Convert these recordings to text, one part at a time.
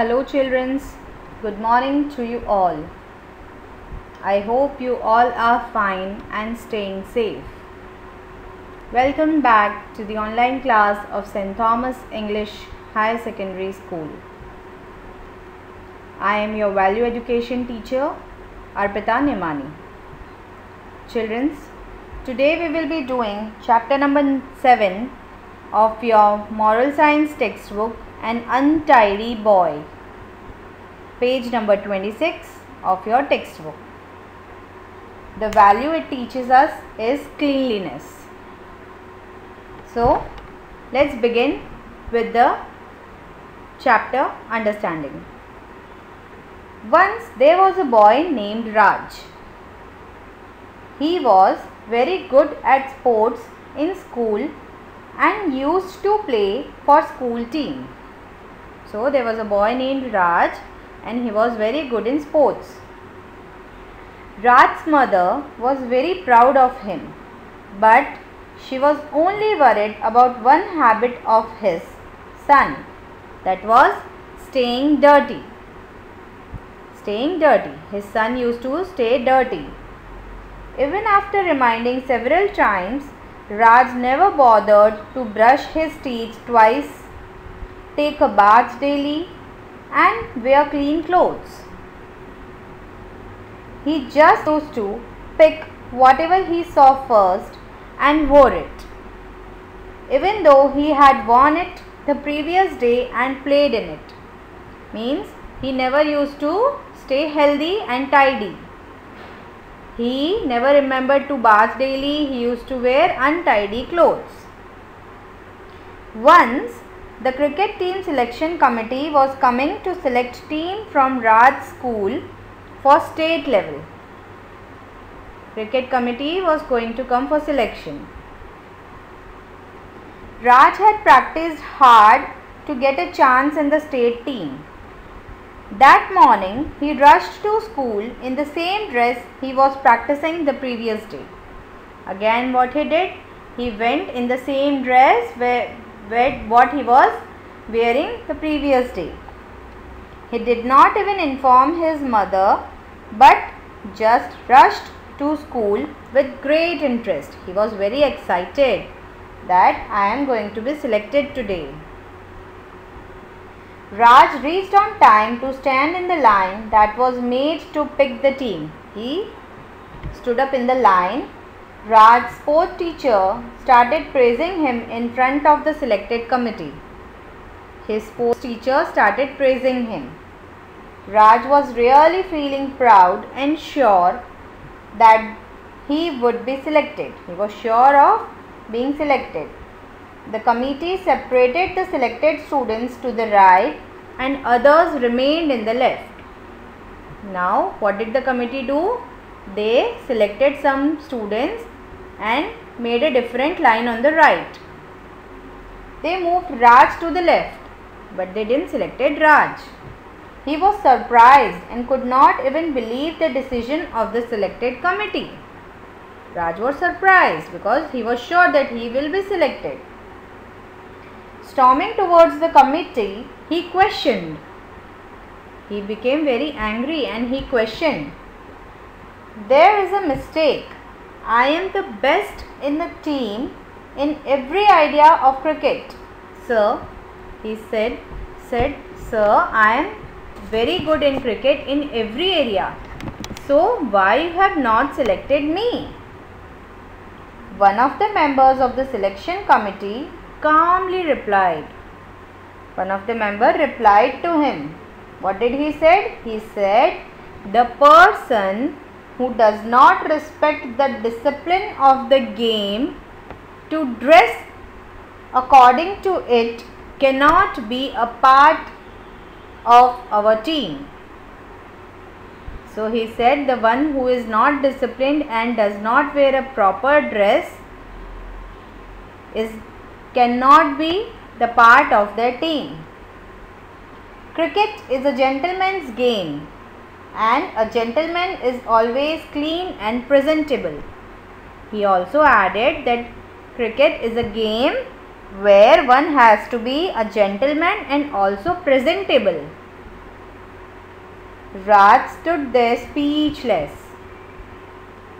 Hello childrens good morning to you all. I hope you all are fine and staying safe. Welcome back to the online class of St. Thomas English Higher Secondary School. I am your value education teacher Arpita Nemani. Children, today we will be doing chapter number 7 of your moral science textbook An Untidy Boy. Page number 26 of your textbook. The value it teaches us is cleanliness. So, let's begin with the chapter understanding. Once there was a boy named Raj. He was very good at sports in school and used to play for school team. So there was a boy named Raj and he was very good in sports. Raj's mother was very proud of him but she was only worried about one habit of his son that was staying dirty. Staying dirty. His son used to stay dirty. Even after reminding several times, Raj never bothered to brush his teeth twice, take a bath daily and wear clean clothes. He just used to pick whatever he saw first and wore it. Even though he had worn it the previous day and played in it. Means he never used to stay healthy and tidy. He never remembered to bath daily. He used to wear untidy clothes. Once the cricket team selection committee was coming to select team from Raj school for state level. Cricket committee was going to come for selection. Raj had practiced hard to get a chance in the state team. That morning, he rushed to school in the same dress he was practicing the previous day. Again, what he did? He went in the same dress where, where what he was wearing the previous day. He did not even inform his mother but just rushed to school with great interest. He was very excited that I am going to be selected today. Raj reached on time to stand in the line that was made to pick the team. He stood up in the line. Raj's sport teacher started praising him in front of the selected committee. His sports teacher started praising him. Raj was really feeling proud and sure that he would be selected. He was sure of being selected. The committee separated the selected students to the right and others remained in the left. Now, what did the committee do? They selected some students and made a different line on the right. They moved Raj to the left, but they didn't selected Raj. He was surprised and could not even believe the decision of the selected committee. Raj was surprised because he was sure that he will be selected. Storming towards the committee, he questioned. He became very angry and he questioned. There is a mistake. I am the best in the team in every idea of cricket. Sir, he said, said, Sir, I am very good in cricket in every area. So, why you have not selected me? One of the members of the selection committee calmly replied. One of the member replied to him. What did he said? He said, the person who does not respect the discipline of the game to dress according to it cannot be a part of our team. So he said the one who is not disciplined and does not wear a proper dress is cannot be the part of their team. Cricket is a gentleman's game and a gentleman is always clean and presentable. He also added that cricket is a game where one has to be a gentleman and also presentable. Raj stood there speechless,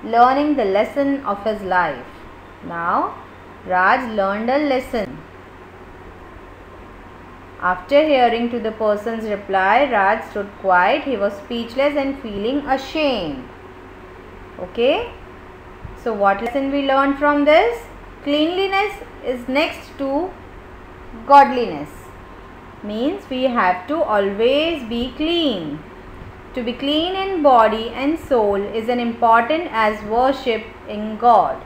learning the lesson of his life. Now, Raj learned a lesson. After hearing to the person's reply, Raj stood quiet. He was speechless and feeling ashamed. Okay. So what lesson we learned from this? Cleanliness is next to godliness. Means we have to always be clean. To be clean in body and soul is an important as worship in God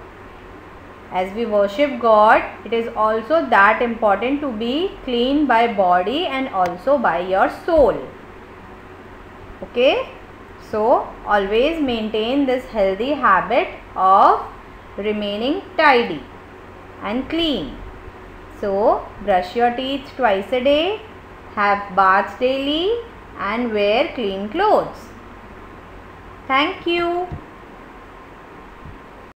as we worship God, it is also that important to be clean by body and also by your soul. Okay. So, always maintain this healthy habit of remaining tidy and clean. So, brush your teeth twice a day, have baths daily and wear clean clothes. Thank you.